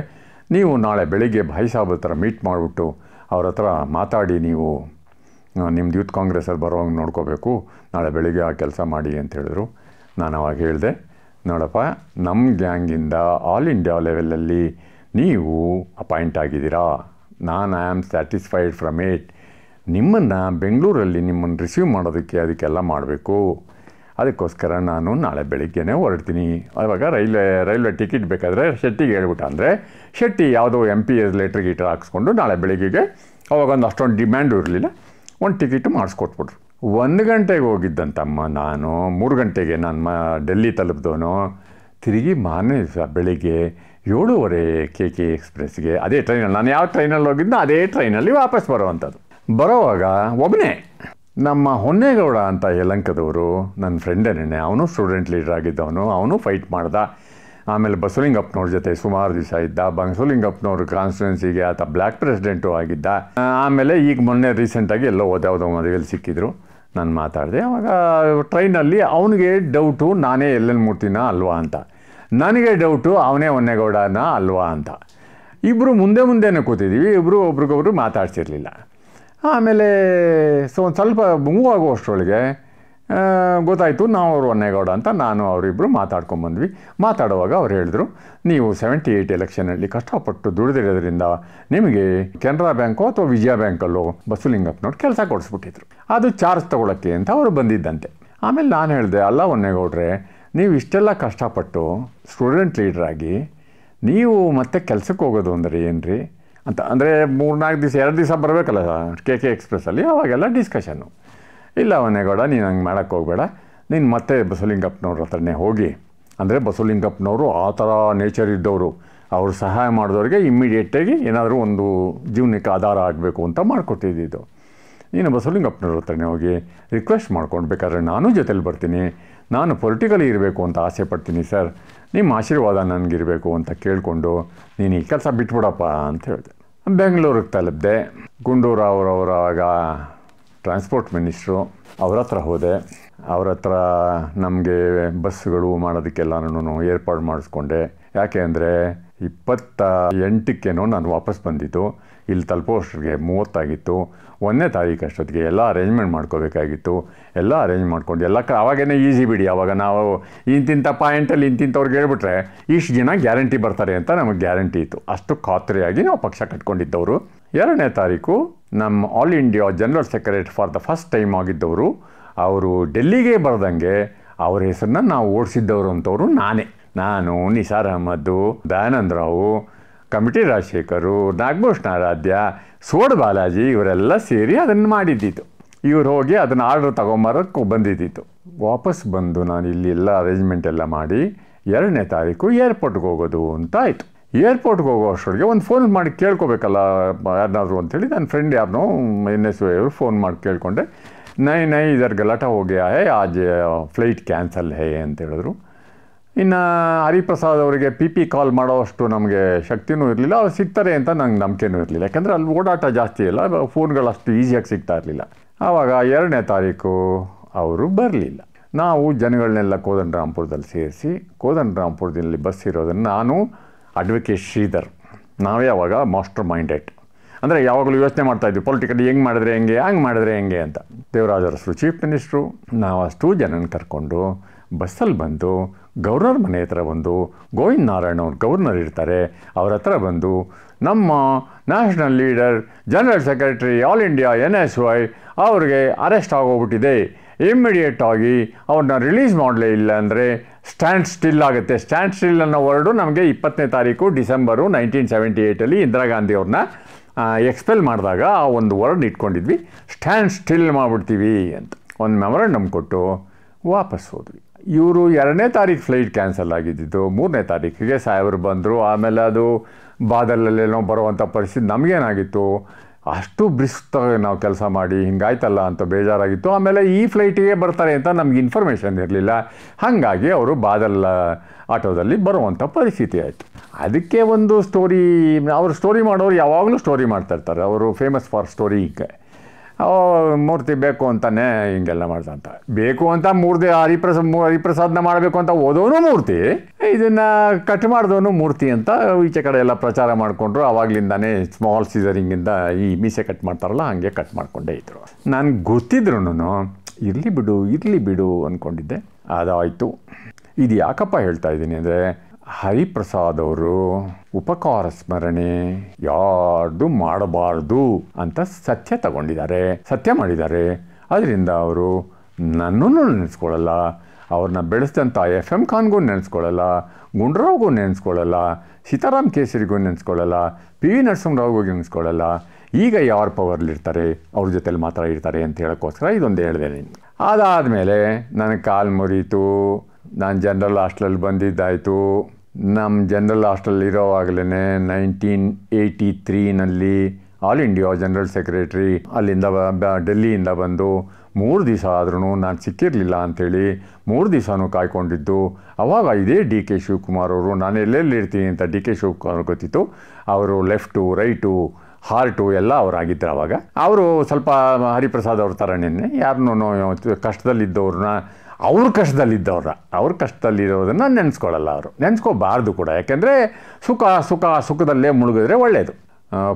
ನೀವು ನಾಳೆ ಬೆಳಿಗ್ಗೆ ಭಾಯಿ ಸಾಬ್ ಹತ್ರ ಮೀಟ್ ಮಾಡಿಬಿಟ್ಟು ಅವ್ರ ಹತ್ರ ಮಾತಾಡಿ ನೀವು ನಿಮ್ದು ಯೂತ್ ಕಾಂಗ್ರೆಸ್ಸಲ್ಲಿ ಬರೋಂಗೆ ನೋಡ್ಕೋಬೇಕು. ನಾಳೆ ಬೆಳಿಗ್ಗೆ ಆ ಕೆಲಸ ಮಾಡಿ ಅಂತ ಹೇಳಿದ್ರು. ನಾನು ಅವಾಗ ಹೇಳಿದೆ, ನೋಡಪ್ಪ ನಮ್ಮ ಗ್ಯಾಂಗಿಂದ ಆಲ್ ಇಂಡಿಯಾ ಲೆವೆಲಲ್ಲಿ ನೀವು ಅಪಾಯಿಂಟ್ ಆಗಿದ್ದೀರಾ. ನಾನು I am satisfied from it. ನಿಮ್ಮನ್ನು ಬೆಂಗಳೂರಲ್ಲಿ ನಿಮ್ಮನ್ನು ರಿಸೀವ್ ಮಾಡೋದಕ್ಕೆ ಅದಕ್ಕೆಲ್ಲ ಮಾಡಬೇಕು. ಅದಕ್ಕೋಸ್ಕರ ನಾನು ನಾಳೆ ಬೆಳಿಗ್ಗೆನೇ ಹೊರಡ್ತೀನಿ. ಆವಾಗ ರೈಲ್ವೆ ರೈಲ್ವೆ ಟಿಕೆಟ್ ಬೇಕಾದರೆ ಶೆಟ್ಟಿಗೆ ಹೇಳ್ಬಿಟ್ಟ ಅಂದರೆ, ಶೆಟ್ಟಿ ಯಾವುದೋ ಎಂ ಪಿ ಎಸ್ ಲೆಟ್ರ್ ಗೀಟ್ರ್ ಹಾಕ್ಸ್ಕೊಂಡು ನಾಳೆ ಬೆಳಿಗ್ಗೆಗೆ ಅವಾಗ ಒಂದು ಅಷ್ಟೊಂದು ಡಿಮ್ಯಾಂಡು ಇರಲಿಲ್ಲ, ಒಂದು ಟಿಕೆಟ್ ಮಾಡಿಸ್ಕೊಟ್ಬಿಟ್ರು. ಒಂದು ಗಂಟೆಗೆ ಹೋಗಿದ್ದಂತಮ್ಮ ನಾನು, ಮೂರು ಗಂಟೆಗೆ ನಾನು ಮ, ಡೆಲ್ಲಿ ತಲುಪಿದವನು. ತಿರುಗಿ ಮಾರನೇ ದಿವಸ ಬೆಳಿಗ್ಗೆ ಏಳುವರೆ ಕೆ ಕೆ ಎಕ್ಸ್ಪ್ರೆಸ್ಗೆ ಅದೇ ಟ್ರೈನಲ್ಲಿ ನಾನು ಯಾವ ಟ್ರೈನಲ್ಲಿ ಹೋಗಿದ್ದೆ ಅದೇ ಟ್ರೈನಲ್ಲಿ ವಾಪಸ್ ಬರೋವಂಥದ್ದು ಬರೋವಾಗ ಒಬ್ಬನೇ ನಮ್ಮ ಹೊನ್ನೇಗೌಡ ಅಂತ ಯಲಂಕದವರು ನನ್ನ ಫ್ರೆಂಡೇನೆ. ಅವನು ಸ್ಟೂಡೆಂಟ್ ಲೀಡರ್ ಆಗಿದ್ದವನು. ಅವನು ಫೈಟ್ ಮಾಡ್ದ. ಆಮೇಲೆ ಬಸವಲಿಂಗಪ್ಪನವ್ರ ಜೊತೆ ಸುಮಾರು ದಿವಸ ಇದ್ದ. ಬಸವಲಿಂಗಪ್ಪನವ್ರ ಕಾನ್ಸ್ಟಿಟ್ಯೂನ್ಸಿಗೆ ಆತ ಬ್ಲ್ಯಾಕ್ ಪ್ರೆಸಿಡೆಂಟು ಆಗಿದ್ದ. ಆಮೇಲೆ ಈಗ ಮೊನ್ನೆ ರೀಸೆಂಟಾಗಿ ಎಲ್ಲೋ ಓದ್ಯಾವುದೋ ಯಾವುದೋ ಮದುವೆಯಲ್ಲಿ ಸಿಕ್ಕಿದ್ರು. ನಾನು ಮಾತಾಡಿದೆ. ಅವಾಗ ಟ್ರೈನಲ್ಲಿ ಅವನಿಗೆ ಡೌಟು ನಾನೇ ಎಲ್ಲೆಲ್ಲಿ ಮೂರ್ತಿನ ಅಲ್ವಾ ಅಂತ. ನನಗೆ ಡೌಟು ಅವನೇ ಹೊನ್ನೇಗೌಡನ ಅಲ್ವಾ ಅಂತ. ಇಬ್ಬರು ಮುಂದೆ ಮುಂದೆನೇ ಕೂತಿದ್ದೀವಿ ಇಬ್ಬರು ಒಬ್ರಿಗೊಬ್ರು ಮಾತಾಡ್ಸಿರ್ಲಿಲ್ಲ ಆಮೇಲೆ ಸೊ ಒಂದು ಸ್ವಲ್ಪ ಮೂವ್ ಆಗುವಷ್ಟರೊಳಗೆ ಗೊತ್ತಾಯಿತು ನಾವು ಅವರು ಒನ್ನೇಗೌಡ ಅಂತ ನಾನು ಅವರಿಬ್ಬರು ಮಾತಾಡ್ಕೊಂಬಂದ್ವಿ ಮಾತಾಡುವಾಗ ಅವ್ರು ಹೇಳಿದ್ರು, ನೀವು ಸೆವೆಂಟಿ ಏಯ್ಟ್ ಎಲೆಕ್ಷನಲ್ಲಿ ಕಷ್ಟಪಟ್ಟು ದುಡಿದಿರೋದ್ರಿಂದ ನಿಮಗೆ ಕೆನರಾ ಬ್ಯಾಂಕು ಅಥವಾ ವಿಜಯ ಬ್ಯಾಂಕಲ್ಲೋ ಬಸುಲಿಂಗಪ್ಪನವ್ರು ಕೆಲಸ ಕೊಡಿಸ್ಬಿಟ್ಟಿದ್ರು. ಅದು ಚಾರ್ಜ್ ತೊಗೊಳಕ್ಕೆ ಅಂತ ಅವರು ಬಂದಿದ್ದಂತೆ. ಆಮೇಲೆ ನಾನು ಹೇಳಿದೆ, ಅಲ್ಲ ಒನ್ನೇಗೌಡ್ರೆ ನೀವು ಇಷ್ಟೆಲ್ಲ ಕಷ್ಟಪಟ್ಟು ಸ್ಟೂಡೆಂಟ್ ಲೀಡ್ರಾಗಿ ನೀವು ಮತ್ತೆ ಕೆಲಸಕ್ಕೆ ಹೋಗೋದು ಅಂದರೆ ಏನು ರೀ ಅಂತ. ಅಂದರೆ ಮೂರ್ನಾಲ್ಕು ದಿವಸ, ಎರಡು ದಿವಸ ಬರಬೇಕಲ್ಲ ಕೆ ಕೆ ಎಕ್ಸ್ಪ್ರೆಸ್ಸಲ್ಲಿ ಅವಾಗೆಲ್ಲ ಡಿಸ್ಕಷನ್ನು ಇಲ್ಲ ಅವನೇಗೌಡ ನೀನು ಹಂಗೆ ಮಾಡೋಕ್ಕೆ ಹೋಗಬೇಡ. ನೀನು ಮತ್ತೆ ಬಸವಲಿಂಗಪ್ಪನವ್ರ ಹತ್ರನೇ ಹೋಗಿ. ಅಂದರೆ ಬಸವಲಿಂಗಪ್ಪನವರು ಆ ಥರ ನೇಚರ್ ಇದ್ದವರು. ಅವರು ಸಹಾಯ ಮಾಡಿದವ್ರಿಗೆ ಇಮ್ಮಿಡಿಯೇಟಾಗಿ ಏನಾದರೂ ಒಂದು ಜೀವನಕ್ಕೆ ಆಧಾರ ಆಗಬೇಕು ಅಂತ ಮಾಡಿಕೊಟ್ಟಿದ್ದು ನೀನು ಬಸವಲಿಂಗಪ್ಪನವ್ರ ಹತ್ರನೇ ಹೋಗಿ ರಿಕ್ವೆಸ್ಟ್ ಮಾಡ್ಕೊಂಡು ಬೇಕಾದ್ರೆ ನಾನು ಜೊತೆಲಿ ಬರ್ತೀನಿ. ನಾನು ಪೊಲಿಟಿಕಲಿ ಇರಬೇಕು ಅಂತ ಆಸೆ ಪಡ್ತೀನಿ ಸರ್ ನಿಮ್ಮ ಆಶೀರ್ವಾದ ನನಗಿರಬೇಕು ಅಂತ ಕೇಳಿಕೊಂಡು ನೀನು ಈ ಕೆಲಸ ಬಿಟ್ಬಿಡಪ್ಪ ಅಂತ ಹೇಳಿದೆ. ಬೆಂಗಳೂರಿಗೆ ತಲುಪಿದೆ. ಗುಂಡೂರು ಅವರವರು ಆಗ ಟ್ರಾನ್ಸ್ಪೋರ್ಟ್ ಮಿನಿಸ್ಟ್ರು ಅವ್ರ ಹತ್ರ ಹೋದೆ. ಅವ್ರ ಹತ್ರ ನಮಗೆ ಬಸ್ಸುಗಳು ಮಾಡೋದಕ್ಕೆಲ್ಲನೂ ಏರ್ಪಾಡು ಮಾಡಿಸ್ಕೊಂಡೆ. ಯಾಕೆ ಅಂದರೆ ಇಪ್ಪತ್ತ ಎಂಟಕ್ಕೇನೋ ನಾನು ವಾಪಸ್ ಬಂದಿದ್ದು. ಇಲ್ಲಿ ತಲುಪೋಷ್ಟಿಗೆ ಮೂವತ್ತಾಗಿತ್ತು. ಒಂದನೇ ತಾರೀಕು ಅಷ್ಟೊತ್ತಿಗೆ ಎಲ್ಲ ಅರೇಂಜ್ಮೆಂಟ್ ಮಾಡ್ಕೋಬೇಕಾಗಿತ್ತು. ಎಲ್ಲ ಅರೇಂಜ್ ಮಾಡ್ಕೊಂಡು ಎಲ್ಲ ಕ ಅವಾಗೇನೆ ಈಸಿ ಬಿಡಿ. ಅವಾಗ ನಾವು ಇಂತಿಂಥ ಪಾಯಿಂಟಲ್ಲಿ ಇಂತಿಂಥವ್ರಿಗೆ ಹೇಳ್ಬಿಟ್ರೆ ಇಷ್ಟು ಜನ ಗ್ಯಾರಂಟಿ ಬರ್ತಾರೆ ಅಂತ ನಮಗೆ ಗ್ಯಾರಂಟಿ ಇತ್ತು. ಅಷ್ಟು ಖಾತ್ರಿಯಾಗಿ ನಾವು ಪಕ್ಷ ಕಟ್ಕೊಂಡಿದ್ದವರು. ಎರಡನೇ ತಾರೀಕು ನಮ್ಮ all India general secretary for the first time ಆಗಿದ್ದವರು. ಅವರು ಡೆಲ್ಲಿಗೆ ಬರ್ದಂಗೆ ಅವ್ರ ಹೆಸರನ್ನ ನಾವು ಓಡಿಸಿದ್ದವರು ಅಂತವರು ನಾನೇ. ನಾನು ನಿಸಾರ್ ಅಹಮದ್ದು ದಯಾನಂದ ರಾವು ಕಮಿಟಿ ರಾಜಶೇಖರು ನಾಗಭೂಷಣ ಆರಾಧ್ಯ ಸೋಡ್ ಬಾಲಾಜಿ ಇವರೆಲ್ಲ ಸೇರಿ ಅದನ್ನು ಮಾಡಿದ್ದಿತ್ತು. ಇವ್ರು ಹೋಗಿ ಅದನ್ನು ಆರ್ಡ್ರ್ ತೊಗೊಂಬರೋಕ್ಕೆ ಬಂದಿದ್ದಿತ್ತು. ವಾಪಸ್ ಬಂದು ನಾನು ಇಲ್ಲಿ ಎಲ್ಲ ಅರೇಂಜ್ಮೆಂಟ್ ಎಲ್ಲ ಮಾಡಿ ಎರಡನೇ ತಾರೀಕು ಏರ್ಪೋರ್ಟ್ಗೆ ಹೋಗೋದು ಅಂತ ಆಯಿತು. ಏರ್ಪೋರ್ಟ್ಗೆ ಹೋಗೋ ಅಷ್ಟೊಳಗೆ ಒಂದು ಫೋನ್ ಮಾಡಿ ಕೇಳ್ಕೊಬೇಕಲ್ಲ ಯಾರನ್ನಾದ್ರು ಅಂಥೇಳಿ ನನ್ನ ಫ್ರೆಂಡ್ ಯಾರನ್ನೋ ಎನ್ ಎಸ್ ಅವರು ಫೋನ್ ಮಾಡಿ ಕೇಳಿಕೊಂಡೆ. ನೈ ನೈ, ಇದರ ಗಲಾಟ ಹೋಗ್ಯಾ ಹೇ ಆಜ್ ಫ್ಲೈಟ್ ಕ್ಯಾನ್ಸಲ್ ಹೇ, ಅಂತ ಹೇಳಿದ್ರು. ಇನ್ನು ಹರಿಪ್ರಸಾದ್ ಅವರಿಗೆ ಪಿ ಪಿ ಕಾಲ್ ಮಾಡೋಷ್ಟು ನಮಗೆ ಶಕ್ತಿನೂ ಇರಲಿಲ್ಲ. ಅವ್ರು ಸಿಗ್ತಾರೆ ಅಂತ ನಂಗೆ ನಂಬಿಕೆನೂ ಇರಲಿಲ್ಲ. ಯಾಕಂದರೆ ಅಲ್ಲಿ ಓಡಾಟ ಜಾಸ್ತಿ ಇಲ್ಲ. ಫೋನ್ಗಳು ಅಷ್ಟು ಈಸಿಯಾಗಿ ಸಿಗ್ತಾ ಇರಲಿಲ್ಲ. ಆವಾಗ ಎರಡನೇ ತಾರೀಕು ಅವರು ಬರಲಿಲ್ಲ. ನಾವು ಜನಗಳನ್ನೆಲ್ಲ ಕೋದಂಡರಾಮ್ಪುರದಲ್ಲಿ ಸೇರಿಸಿ, ಕೋದಂಡರಾಮ್ಪುರದಲ್ಲಿ ಬಸ್ ಇರೋದನ್ನು ನಾನು ಅಡ್ವೊಕೇಟ್ ಶ್ರೀಧರ್. ನಾವೇ ಆವಾಗ ಮಾಸ್ಟರ್ ಮೈಂಡೆಡ್ ಅಂದರೆ ಯಾವಾಗಲೂ ಯೋಚನೆ ಮಾಡ್ತಾ ಇದ್ವಿ ಪೊಲಿಟಿಕಲಿ ಹೆಂಗೆ ಮಾಡಿದ್ರೆ ಹೆಂಗೆ ಹಂಗೆ ಮಾಡಿದ್ರೆ ಹೆಂಗೆ? ಅಂತ. ದೇವರಾಜ ಅರಸರು ಚೀಫ್ ಮಿನಿಸ್ಟ್ರು ನಾವು ಅಷ್ಟು ಜನನ ಕರ್ಕೊಂಡು ಬಸ್ಸಲ್ಲಿ ಬಂದು ಗವರ್ನರ್ ಮನೆ ಹತ್ರ ಬಂದು ಗೋವಿಂದ ನಾರಾಯಣ ಅವ್ರು ಗವರ್ನರ್ ಇರ್ತಾರೆ, ಅವ್ರ ಹತ್ರ ಬಂದು ನಮ್ಮ national leader general secretary all India N S Y ಅವ್ರಿಗೆ ಅರೆಸ್ಟ್ ಆಗೋಗ್ಬಿಟ್ಟಿದೆ. ಇಮ್ಮಿಡಿಯೇಟ್ ಆಗಿ ಅವ್ರನ್ನ ರಿಲೀಸ್ ಮಾಡಲೇ ಇಲ್ಲ ಅಂದರೆ ಸ್ಟ್ಯಾಂಡ್ ಸ್ಟಿಲ್ ಆಗುತ್ತೆ. ಸ್ಟ್ಯಾಂಡ್ ಸ್ಟಿಲ್ ಅನ್ನೋ ವರ್ಡು ನಮಗೆ ಇಪ್ಪತ್ತನೇ ತಾರೀಕು ಡಿಸೆಂಬರು ನೈನ್ಟೀನ್ ಸೆವೆಂಟಿ ಏಯ್ಟಲ್ಲಿ ಇಂದಿರಾ ಗಾಂಧಿ ಅವ್ರನ್ನ ಎಕ್ಸ್ಪೆಲ್ ಮಾಡಿದಾಗ ಆ ಒಂದು ವರ್ಡ್ ಇಟ್ಕೊಂಡಿದ್ವಿ. ಸ್ಟ್ಯಾಂಡ್ ಸ್ಟಿಲ್ ಮಾಡಿಬಿಡ್ತೀವಿ ಅಂತ. ಒಂದು ಮೆಮೊರಂಡಮ್ ಕೊಟ್ಟು ವಾಪಸ್ ಹೋದ್ವಿ. ಇವರು ಎರಡನೇ ತಾರೀಕು ಫ್ಲೈಟ್ ಕ್ಯಾನ್ಸಲ್ ಆಗಿದ್ದಿದ್ದು ಮೂರನೇ ತಾರೀಕಿಗೆ ಸಾಹೇಬರು ಬಂದರು. ಆಮೇಲೆ ಅದು ಬಾದಲಲ್ಲೇನೋ ಬರುವಂಥ ಪರಿಸ್ಥಿತಿ ನಮಗೇನಾಗಿತ್ತು? ಅಷ್ಟು ಬ್ರಿಸ್ಕ್ ನಾವು ಕೆಲಸ ಮಾಡಿ ಹಿಂಗಾಯ್ತಲ್ಲ ಅಂತ ಬೇಜಾರಾಗಿತ್ತು. ಆಮೇಲೆ ಈ ಫ್ಲೈಟಿಗೆ ಬರ್ತಾರೆ ಅಂತ ನಮ್ಗೆ ಇನ್ಫಾರ್ಮೇಷನ್ ಇರಲಿಲ್ಲ. ಹಾಗಾಗಿ ಅವರು ಬಾದಲ್ ಆಟೋದಲ್ಲಿ ಬರುವಂಥ ಪರಿಸ್ಥಿತಿ ಆಯಿತು. ಅದಕ್ಕೆ ಒಂದು ಸ್ಟೋರಿ, ಅವರು ಸ್ಟೋರಿ ಮಾಡೋರು ಯಾವಾಗಲೂ ಸ್ಟೋರಿ ಮಾಡ್ತಾಯಿರ್ತಾರೆ ಅವರು ಫೇಮಸ್ ಫಾರ್ ಸ್ಟೋರಿ ಮೂರ್ತಿ ಬೇಕು ಅಂತಾನೆ ಹಿಂಗೆಲ್ಲ ಮಾಡ್ತಂತ ಬೇಕು ಅಂತ ಮೂರ್ತಿ, ಹರಿಪ್ರಸ ಹರಿಪ್ರಸಾದ್ನ ಮಾಡಬೇಕು ಅಂತ ಓದೋನು ಮೂರ್ತಿ, ಇದನ್ನು ಕಟ್ ಮಾಡಿದವನು ಮೂರ್ತಿ ಅಂತ ಈಚೆ ಕಡೆ ಎಲ್ಲ ಪ್ರಚಾರ ಮಾಡಿಕೊಂಡ್ರು. ಆವಾಗಲಿಂದಾನೇ ಸ್ಮಾಲ್ ಸೀಸರಿಂಗಿಂದ ಈ ಮೀಸೆ ಕಟ್ ಮಾಡ್ತಾರಲ್ಲ, ಹಾಗೆ ಕಟ್ ಮಾಡಿಕೊಂಡೇ ಇದ್ರು. ನಾನು ಗೊತ್ತಿದ್ರು ಇರಲಿ ಬಿಡು ಇರಲಿ ಬಿಡು ಅಂದ್ಕೊಂಡಿದ್ದೆ ಅದಾಯಿತು. ಇದು ಯಾಕಪ್ಪ ಹೇಳ್ತಾ ಇದ್ದೀನಿ ಅಂದರೆ ಹರಿಪ್ರಸಾದ್ ಅವರು ಉಪಕಾರ ಸ್ಮರಣೆ, ಯಾರ್ದು ಮಾಡಬಾರ್ದು ಅಂತ ಸತ್ಯ ತಗೊಂಡಿದ್ದಾರೆ, ಸತ್ಯ ಮಾಡಿದ್ದಾರೆ. ಅದರಿಂದ ಅವರು ನನ್ನನ್ನು ನೆನೆಸ್ಕೊಳ್ಳಲ್ಲ, ಅವ್ರನ್ನ ಬೆಳೆಸಿದಂಥ ಎಫ್ ಎಂ ಖಾನ್ಗೂ ನೆನೆಸ್ಕೊಳ್ಳಲ್ಲ, ಗುಂಡ್ರಾವ್ಗೂ ನೆನೆಸ್ಕೊಳ್ಳಲ್ಲ, ಸೀತಾರಾಮ್ ಕೇಸರಿಗೂ ನೆನೆಸ್ಕೊಳ್ಳಲ್ಲ, ಪಿ ವಿ ನರಸಿಂಹರಾವ್ಗೂ ನೆನೆಸ್ಕೊಳ್ಳಲ್ಲ. ಈಗ ಯಾರು ಪವರ್ಲಿರ್ತಾರೆ ಅವ್ರ ಜೊತೆಲಿ ಮಾತ್ರ ಇರ್ತಾರೆ ಅಂತ ಹೇಳೋಕ್ಕೋಸ್ಕರ ಇದೊಂದು ಹೇಳಿದೆ ನೀನು. ಅದಾದಮೇಲೆ ನನಗೆ ಕಾಲು ಮುರಿಯಿತು ನಾನು ಜನರಲ್ ಹಾಸ್ಟ್ಲಲ್ಲಿ ಬಂದಿದ್ದಾಯಿತು. ನಮ್ಮ ಜನರಲ್ ಹಾಸ್ಟೆಲ್ ಇರೋವಾಗಲೇ ನೈನ್ಟೀನ್ ಏಯ್ಟಿ ತ್ರೀನಲ್ಲಿ ಆಲ್ ಇಂಡಿಯಾ ಜನರಲ್ ಸೆಕ್ರೆಟ್ರಿ ಅಲ್ಲಿಂದ ಡೆಲ್ಲಿಯಿಂದ ಬಂದು ಮೂರು ದಿವಸ ಆದ್ರೂ ನಾನು ಸಿಕ್ಕಿರಲಿಲ್ಲ ಅಂಥೇಳಿ ಮೂರು ದಿವಸನೂ ಕಾಯ್ಕೊಂಡಿದ್ದು. ಅವಾಗ ಇದೇ ಡಿ ಕೆ ಶಿವಕುಮಾರ್ ಅವರು, ನಾನು ಎಲ್ಲೆಲ್ಲಿ ಇರ್ತೀನಿ ಅಂತ ಡಿ ಕೆ ಶಿವಕುಮಾರ್ ಗೊತ್ತಿತ್ತು? ಅವರು ಲೆಫ್ಟು, ರೈಟು, ಹಾರ್ಟು ಎಲ್ಲ ಅವರಾಗಿದ್ದರು ಅವಾಗ. ಅವರು ಸ್ವಲ್ಪ ಹರಿಪ್ರಸಾದ್ ಅವ್ರ ಥರನೇ ಯಾರನ್ನೂ ಕಷ್ಟದಲ್ಲಿದ್ದವ್ರನ್ನ ಅವ್ರ ಕಷ್ಟದಲ್ಲಿದ್ದವ್ರ, ಅವ್ರ ಕಷ್ಟದಲ್ಲಿರೋದನ್ನು ನೆನೆಸ್ಕೊಳ್ಳಲ್ಲ ಅವರು. ನೆನೆಸ್ಕೋಬಾರ್ದು ಕೂಡ. ಯಾಕೆಂದರೆ ಸುಖ ಸುಖ, ಸುಖದಲ್ಲೇ ಮುಳುಗಿದ್ರೆ ಒಳ್ಳೆಯದು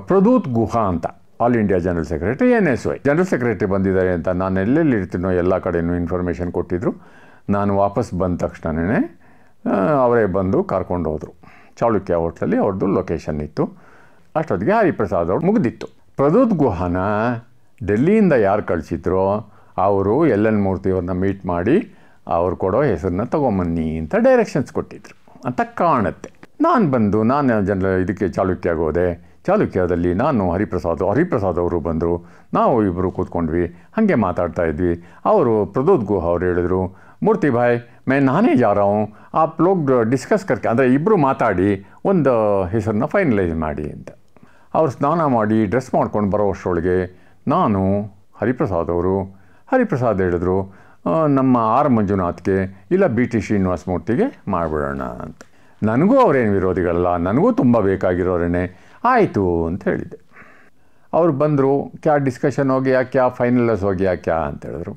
ಪ್ರದೂತ್ ಗುಹಾ ಅಂತ. All India general secretary N S Y general secretary ಬಂದಿದ್ದಾರೆ ಅಂತ ನಾನು ಎಲ್ಲೆಲ್ಲಿ ಇರ್ತೀನೋ ಎಲ್ಲ ಕಡೆಯೂ ಇನ್ಫಾರ್ಮೇಷನ್ ಕೊಟ್ಟಿದ್ದರು ನಾನು ವಾಪಸ್ ಬಂದ ತಕ್ಷಣವೇ ಅವರೇ ಬಂದು ಕರ್ಕೊಂಡು ಹೋದರು. ಚಾಳುಕ್ಯ ಹೋಟ್ಲಲ್ಲಿ ಅವ್ರದ್ದು ಲೊಕೇಶನ್ ಇತ್ತು. ಅಷ್ಟೊತ್ತಿಗೆ ಹರಿಪ್ರಸಾದ್ ಅವ್ರು ಮುಗ್ದಿತ್ತು. ಪ್ರದೂತ್ ಗುಹಾನ ಡೆಲ್ಲಿಯಿಂದ ಯಾರು ಕಳಿಸಿದ್ರೋ? ಅವರು ಎಲ್ ಎನ್ ಮೂರ್ತಿಯವ್ರನ್ನ ಮೀಟ್ ಮಾಡಿ ಅವ್ರು ಕೊಡೋ ಹೆಸರನ್ನ ತೊಗೊಂಬನ್ನಿ ಅಂತ ಡೈರೆಕ್ಷನ್ಸ್ ಕೊಟ್ಟಿದ್ರು. ಅಂತ ಕಾಣುತ್ತೆ. ನಾನು ಬಂದು, ನಾನು ಜನ ಇದಕ್ಕೆ ಚಾಲುಕ್ಯಾಗ ಹೋದೆ ಚಾಲುಕ್ಯದಲ್ಲಿ ನಾನು ಹರಿಪ್ರಸಾದ್ ಹರಿಪ್ರಸಾದ್ ಅವರು ಬಂದರು. ನಾವು ಇಬ್ಬರು ಕೂತ್ಕೊಂಡ್ವಿ, ಹಾಗೆ ಮಾತಾಡ್ತಾ ಇದ್ವಿ. ಅವರು ಪ್ರದೋದ್ ಗುಹಾ ಅವ್ರು ಹೇಳಿದರು, ಮೂರ್ತಿ ಭಾಯ್, ಮೇ ನಾನೇ ಯಾರವು ಆ ಪ್ಲೋಗ್ ಡಿಸ್ಕಸ್ ಕರ್ಕೆ ಅಂದರೆ ಇಬ್ಬರು ಮಾತಾಡಿ, ಒಂದು ಹೆಸರನ್ನ ಫೈನಲೈಸ್ ಮಾಡಿ ಅಂತ. ಅವರು ಸ್ನಾನ ಮಾಡಿ ಡ್ರೆಸ್ ಮಾಡ್ಕೊಂಡು ಬರೋ ವರ್ಷೊಳಗೆ ನಾನು ಹರಿಪ್ರಸಾದ್ ಅವರು ಹರಿಪ್ರಸಾದ್ ಹೇಳಿದ್ರು ನಮ್ಮ ಆರ್. ಮಂಜುನಾಥ್ಗೆ ಇಲ್ಲ ಬಿ. ಟಿ. ಶ್ರೀನಿವಾಸ ಮೂರ್ತಿಗೆ ಮಾಡಿಬಿಡೋಣ ಅಂತ. ನನಗೂ ಅವರೇನು ವಿರೋಧಿಗಳಲ್ಲ, ನನಗೂ ತುಂಬ ಬೇಕಾಗಿರೋರೇನೆ, ಆಯಿತು ಅಂತ ಹೇಳಿದ್ದೆ. ಅವ್ರು ಬಂದರು, ಕ್ಯಾ ಡಿಸ್ಕಷನ್ ಹೋಗ್ಯಾ, ಕ್ಯಾ ಫೈನಲೈಸ್ ಹೋಗಿ ಕ್ಯಾ? ಅಂತ ಹೇಳಿದ್ರು.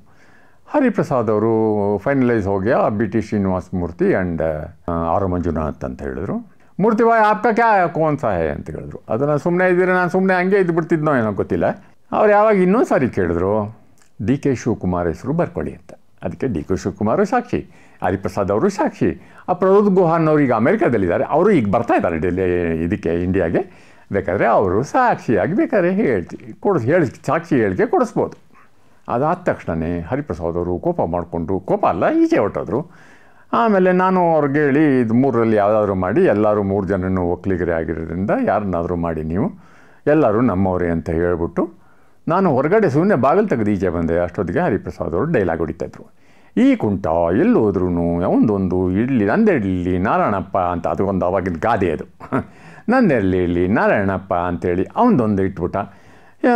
ಹರಿಪ್ರಸಾದ್ ಅವರು finalise ಹೋಗ್ಯಾ B. T. Srinivasa Murthy and R. Manjunath ಅಂತ ಹೇಳಿದ್ರು. ಮೂರ್ತಿ ಬಾಯ್ ಆಪ್ಕ ಕ್ಯಾ ಕೋನ್ ಸಹಾಯ ಅಂತ ಹೇಳಿದ್ರು. ಅದನ್ನು ಸುಮ್ಮನೆ ಇದ್ದೀರಾ? ನಾನು ಸುಮ್ಮನೆ ಹಂಗೆ ಇದ್ದು ಬಿಡ್ತಿದ್ನೋ ಏನೋ ಗೊತ್ತಿಲ್ಲ. ಅವ್ರು ಯಾವಾಗ ಇನ್ನೂ ಸಾರಿ ಕೇಳಿದ್ರು. ಡಿ ಕೆ ಶಿವಕುಮಾರ್ ಹೆಸರು ಬರ್ಕೊಳ್ಳಿ ಅಂತ. ಅದಕ್ಕೆ ಡಿ ಕೆ ಶಿವಕುಮಾರು ಸಾಕ್ಷಿ, ಹರಿಪ್ರಸಾದ್ ಅವರು ಸಾಕ್ಷಿ. ಆ ಪ್ರಮೋದ್ ಗುಹಾನ್ ಅವರು ಈಗ ಅಮೆರಿಕಾದಲ್ಲಿದ್ದಾರೆ. ಅವರು ಈಗ ಬರ್ತಾ ಇದ್ದಾರೆ ಡೆಲ್ಲಿ, ಇದಕ್ಕೆ ಇಂಡಿಯಾಗೆ. ಬೇಕಾದರೆ ಅವರು ಸಾಕ್ಷಿಯಾಗಿ ಬೇಕಾದ್ರೆ ಹೇಳ್ತಿ, ಕೊಡಿಸ್, ಹೇಳಿ, ಸಾಕ್ಷಿ ಹೇಳಿಕೆ ಕೊಡಿಸ್ಬೋದು. ಅದಾದ ತಕ್ಷಣವೇ ಹರಿಪ್ರಸಾದ್ ಅವರು ಕೋಪ ಮಾಡಿಕೊಂಡು, ಕೋಪ ಅಲ್ಲ ಈಚೆ ಹೊಟ್ಟೋದ್ರು ಆಮೇಲೆ ನಾನು ಅವ್ರಿಗೆ ಹೇಳಿ, ಇದು ಮೂರರಲ್ಲಿ ಯಾವುದಾದ್ರೂ ಮಾಡಿ, ಎಲ್ಲರೂ ಮೂರು ಜನನೂ ಒಕ್ಕಲಿಗರೇ ಆಗಿರೋದ್ರಿಂದ ಯಾರನ್ನಾದರೂ ಮಾಡಿ ನೀವು, ಎಲ್ಲರೂ ನಮ್ಮವರೇ ಅಂತ ಹೇಳ್ಬಿಟ್ಟು ನಾನು ಹೊರಗಡೆ ಸುಮ್ಮನೆ ಬಾಗಿಲು ತೆಗೆದು ಈಚೆ ಬಂದೆ. ಅಷ್ಟೊತ್ತಿಗೆ ಹರಿಪ್ರಸಾದ್ ಅವರು ಡೈಲಾಗ್ ಹೊಡಿತಾಯಿದ್ರು ಈ ಕುಂಟ ಎಲ್ಲಿ ಹೋದ್ರೂ ಒಂದೊಂದು ಇಡ್ಲಿ, ನಂದೆಡ್ಲಿ, ನಾರಾಯಣಪ್ಪ ಅಂತ ಅದಕ್ಕೊಂದು ಅವಾಗಿನ ಗಾದೆ ಅದು. ನಂದೆಡ್ಲಿ ಇಡ್ಲಿ ನಾರಾಯಣಪ್ಪ ಅಂತೇಳಿ ಅವನದೊಂದು ಇಟ್ಬಿಟ್ಟ.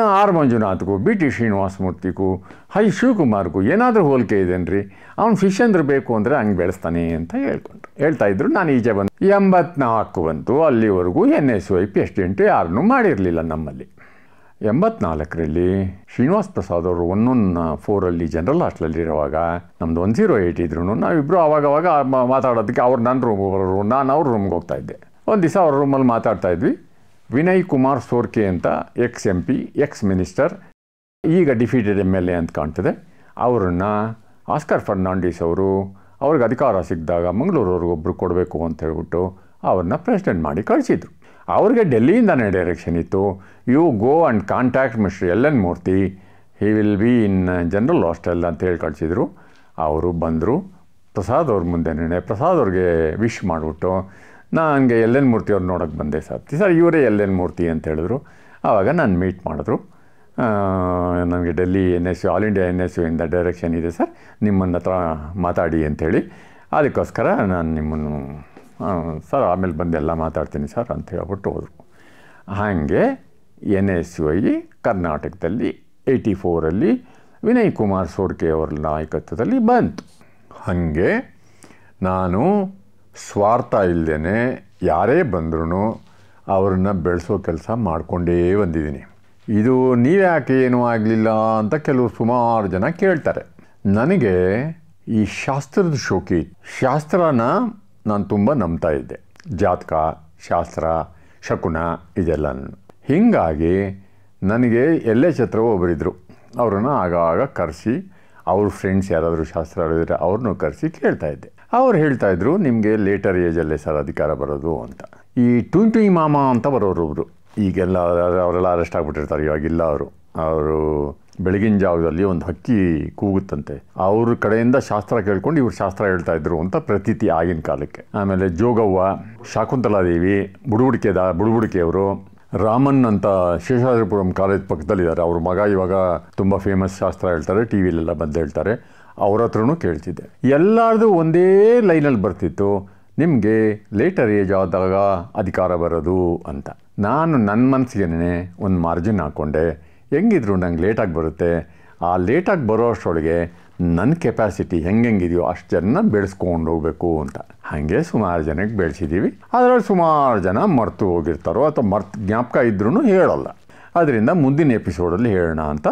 ಆರ್ ಮಂಜುನಾಥ್ಗೂ ಬಿ ಟಿ ಶ್ರೀನಿವಾಸಮೂರ್ತಿಗೂ, ಹೈ ಶಿವಕುಮಾರ್ಗೂ ಏನಾದರೂ ಹೋಲಿಕೆ ಇದೇನ್ರಿ? ಅವ್ನು ಫಿಶ್ ಅಂದ್ರೆ ಬೇಕು ಅಂದರೆ ಹಂಗೆ ಬೆಳೆಸ್ತಾನೆ ಅಂತ ಹೇಳ್ಕೊಂಡ್ರು. ಹೇಳ್ತಾ ಇದ್ರು, ನಾನು ಈಚೆ ಬಂದು ಎಂಬತ್ನಾಲ್ಕು ಬಂತು. ಅಲ್ಲಿವರೆಗೂ ಎನ್ ಎಸ್ ವೈ ಪಿ ಯಾರನ್ನೂ ಮಾಡಿರಲಿಲ್ಲ ನಮ್ಮಲ್ಲಿ. ಎಂಬತ್ನಾಲ್ಕರಲ್ಲಿ ಶ್ರೀನಿವಾಸ್ ಪ್ರಸಾದ್ ಅವರು ಒನ್ ಒನ್ ಫೋರಲ್ಲಿ ಜನರಲ್ ಹಾಸ್ಟೆಲಲ್ಲಿರುವಾಗ ನಮ್ಮದು ಒನ್ ಜೀರೋ ಏಯ್ಟ್ ಇದ್ರು ನಾವಿಬ್ಬರು ಅವಾಗವಾಗ ಮ- ಮಾತಾಡೋದಕ್ಕೆ ಅವ್ರು ನನ್ನ ರೂಮ್ಗೆ ಬರೋರು ನಾನು ಅವ್ರ ರೂಮ್ಗೆ ಹೋಗ್ತಾ ಇದ್ದೆ. ಒಂದು ದಿವಸ ಅವ್ರ ರೂಮಲ್ಲಿ ಮಾತಾಡ್ತಾ ಇದ್ವಿ. ವಿನಯ್ ಕುಮಾರ್ ಸೋರ್ಕೆ ಅಂತ ex M P ex minister ಈಗ ಡಿಫೀಟೆಡ್ ಎಂ ಎಲ್ ಎ ಅಂತ ಕಾಣ್ತದೆ. ಅವರನ್ನು ಆಸ್ಕರ್ ಫರ್ನಾಂಡಿಸ್ ಅವರು ಅವ್ರಿಗೆ ಅಧಿಕಾರ ಸಿಕ್ಕಿದಾಗ ಮಂಗಳೂರವ್ರಿಗೊಬ್ಬರು ಕೊಡಬೇಕು ಅಂತ ಹೇಳ್ಬಿಟ್ಟು ಅವ್ರನ್ನ ಪ್ರೆಸಿಡೆಂಟ್ ಮಾಡಿ ಕಳಿಸಿದ್ರು. ಅವ್ರಿಗೆ ಡೆಲ್ಲಿಯಿಂದನೇ ಡೈರೆಕ್ಷನ್ ಇತ್ತು. You go and contact mister L N Murthy he will be in general hostel ಅಂತ ಹೇಳಿ ಕಳಿಸಿದ್ರು. ಅವರು ಬಂದರು. ಪ್ರಸಾದ್ ಅವ್ರ ನೆನೆ ಪ್ರಸಾದ್ ಅವ್ರಿಗೆ ವಿಶ್ ಮಾಡಿಬಿಟ್ಟು ನನಗೆ ಎಲ್ ಎನ್ ಮೂರ್ತಿ ಅವ್ರು ನೋಡೋಕ್ಕೆ ಬಂದೆ ಸರ್. ಸರ್ ಇವರೇ ಎಲ್ ಎನ್ ಮೂರ್ತಿ ಅಂತ ಹೇಳಿದ್ರು. ಆವಾಗ ನಾನು ಮೀಟ್ ಮಾಡಿದ್ರು. ನನಗೆ Delhi N S U all India N S U ಇಂದ ಡೈರೆಕ್ಷನ್ ಇದೆ ಸರ್. ನಿಮ್ಮನ್ನ ಹತ್ರ ಮಾತಾಡಿ ಅಂಥೇಳಿ ಅದಕ್ಕೋಸ್ಕರ ನಾನು ನಿಮ್ಮನ್ನು ಸರ್, ಆಮೇಲೆ ಬಂದು ಬಂದೆಲ್ಲ ಮಾತಾಡ್ತೀನಿ ಸರ್ ಅಂತ ಹೇಳ್ಬಿಟ್ಟು ಹೋದರು. ಹಾಗೆ ಎನ್ ಎಸ್ ವೈ ಕರ್ನಾಟಕದಲ್ಲಿ ಏಯ್ಟಿ ಫೋರಲ್ಲಿ ವಿನಯ್ ಕುಮಾರ್ ಸೋರ್ಕೆ ಅವರ ನಾಯಕತ್ವದಲ್ಲಿ ಬಂತು. ಹಾಗೆ ನಾನು ಸ್ವಾರ್ಥ ಇಲ್ಲದೇ ಯಾರೇ ಬಂದ್ರೂ ಅವ್ರನ್ನ ಬೆಳೆಸೋ ಕೆಲಸ ಮಾಡಿಕೊಂಡೇ ಬಂದಿದ್ದೀನಿ. ಇದು ನೀವ್ಯಾಕೆ ಏನೂ ಆಗಲಿಲ್ಲ ಅಂತ ಕೆಲವು ಸುಮಾರು ಜನ ಕೇಳ್ತಾರೆ. ನನಗೆ ಈ ಶಾಸ್ತ್ರದ ಶೋಕಿ ಶಾಸ್ತ್ರನ ನಾನು ತುಂಬ ನಂಬ್ತಾ ಇದ್ದೆ. ಜಾತಕ, ಶಾಸ್ತ್ರ, ಶಕುನ ಇದೆಲ್ಲ ಹೀಗಾಗಿ ನನಗೆ ಎಲ್ಲೇ ಛತ್ರ ಒಬ್ಬರಿದ್ದರು ಅವ್ರನ್ನ ಆಗಾಗ ಕರೆಸಿ, ಅವ್ರ ಫ್ರೆಂಡ್ಸ್ ಯಾರಾದರೂ ಶಾಸ್ತ್ರ ಹೇಳಿದರೆ ಅವ್ರನ್ನೂ ಕರೆಸಿ ಕೇಳ್ತಾ ಇದ್ದೆ. ಅವ್ರು ಹೇಳ್ತಾ ಇದ್ರು, ನಿಮಗೆ ಲೇಟರ್ ಏಜಲ್ಲೇ ಸರ್ ಅಧಿಕಾರ ಬರೋದು ಅಂತ. ಈ ಟುಯ್ ಈ ಮಾಮ ಅಂತ ಬರೋರು ಒಬ್ಬರು ಈಗೆಲ್ಲ ಅವರೆಲ್ಲ ಅರೆಸ್ಟ್ ಆಗಿಬಿಟ್ಟಿರ್ತಾರೆ, ಇವಾಗಿಲ್ಲ ಅವರು. ಅವರು ಬೆಳಗಿನ ಜಾವದಲ್ಲಿ ಒಂದು ಹಕ್ಕಿ ಕೂಗುತ್ತಂತೆ. ಅವ್ರ ಕಡೆಯಿಂದ ಶಾಸ್ತ್ರ ಕೇಳ್ಕೊಂಡು ಇವ್ರು ಶಾಸ್ತ್ರ ಹೇಳ್ತಾ ಇದ್ರು ಅಂತ ಪ್ರತೀತಿ ಆಗಿನ ಕಾಲಕ್ಕೆ. ಆಮೇಲೆ ಜೋಗವ್ವ, ಶಾಕುಂತಲಾದೇವಿ ಬುಡುಬುಡಿಕೆದ ಬುಡುಬುಡಿಕೆಯವರು, ರಾಮನ್ ಅಂತ ಶೇಷಾದ್ರಿಪುರಂ ಕಾಲೇಜ್ ಪಕ್ಕದಲ್ಲಿದ್ದಾರೆ. ಅವ್ರ ಮಗ ಇವಾಗ ತುಂಬ ಫೇಮಸ್ ಶಾಸ್ತ್ರ ಹೇಳ್ತಾರೆ ಟಿ ವಿಲೆಲ್ಲ ಬಂದು ಹೇಳ್ತಾರೆ. ಅವ್ರ ಹತ್ರನೂ ಕೇಳ್ತಿದ್ದೆ. ಎಲ್ಲರದು ಒಂದೇ ಲೈನಲ್ಲಿ ಬರ್ತಿತ್ತು, ನಿಮಗೆ ಲೇಟರ್ ಏಜ್ ಆದಾಗ ಅಧಿಕಾರ ಬರೋದು ಅಂತ. ನಾನು ನನ್ನ ಮನಸ್ಸಿಗೆ ಒಂದು ಮಾರ್ಜಿನ್ ಹಾಕ್ಕೊಂಡೆ ಹೆಂಗಿದ್ರು ನಂಗೆ ಲೇಟಾಗಿ ಬರುತ್ತೆ. ಆ ಲೇಟಾಗಿ ಬರೋ ಅಷ್ಟರೊಳಗೆ ನನ್ನ ಕೆಪಾಸಿಟಿ ಹೆಂಗೆಂಗಿದೆಯೋ ಅಷ್ಟು ಜನ ಬೆಳೆಸ್ಕೊಂಡು ಹೋಗ್ಬೇಕು ಅಂತ. ಹಾಗೆ ಸುಮಾರು ಜನಕ್ಕೆ ಬೆಳೆಸಿದ್ದೀವಿ ಅದರಲ್ಲಿ ಸುಮಾರು ಜನ ಮರ್ತು ಹೋಗಿರ್ತಾರೋ ಅಥವಾ ಮರ್ತು ಜ್ಞಾಪಕ ಇದ್ರೂ ಹೇಳಲ್ಲ. ಅದರಿಂದ ಮುಂದಿನ ಎಪಿಸೋಡಲ್ಲಿ ಹೇಳೋಣ ಅಂತ